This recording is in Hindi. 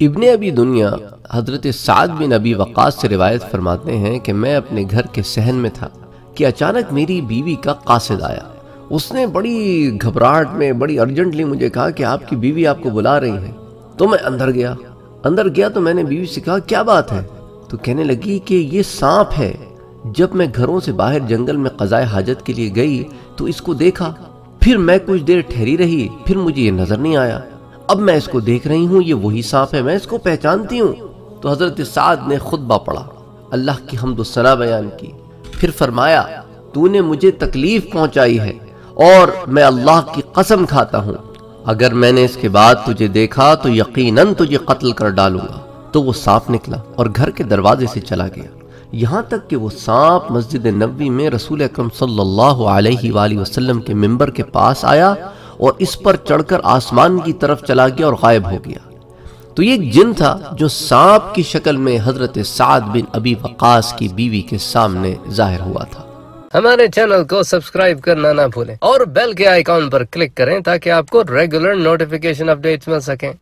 इब्ने अबी दुनिया हजरत साद बिन अबी वक़ास से रिवायत फरमाते हैं कि मैं अपने घर के सहन में था कि अचानक मेरी बीवी का कासिद आया उसने बड़ी घबराहट में बड़ी अर्जेंटली मुझे कहा कि आपकी बीवी आपको बुला रही है तो मैं अंदर गया अंदर गया तो मैंने बीवी से कहा, क्या बात है? तो कहने लगी कि ये सांप है। जब मैं घरों से बाहर जंगल में कज़ाए हाजत के लिए गई तो इसको देखा। फिर मैं कुछ देर ठहरी रही, फिर मुझे ये नज़र नहीं आया। अब मैं इसको देख रही हूँ, ये वही सांप है, मैं इसको पहचानती हूँ। तो हज़रत साद ने खुतबा पढ़ा, अल्लाह की हमदुसना बयान की। फिर फरमाया, तूने मुझे तकलीफ़ पहुंचाई है और मैं अल्लाह की कसम खाता हूँ। अगर मैंने इसके बाद तुझे देखा तो यकीनन तुझे कत्ल कर डालूँगा। तो वो सांप निकला और घर के दरवाजे से चला गया। यहाँ तक कि वो सांप मस्जिद नबी में रसूल अकरम सल्लल्लाहु अलैहि वसल्लम के मिंबर के पास आया और इस पर चढ़कर आसमान की तरफ़ चला गया और गायब हो गया। तो ये एक जिन था जो सांप की शक्ल में हज़रत साद बिन अबी वकास की बीवी के सामने ज़ाहिर हुआ था। हमारे चैनल को सब्सक्राइब करना ना भूलें और बेल के आइकॉन पर क्लिक करें ताकि आपको रेगुलर नोटिफिकेशन अपडेट्स मिल सकें।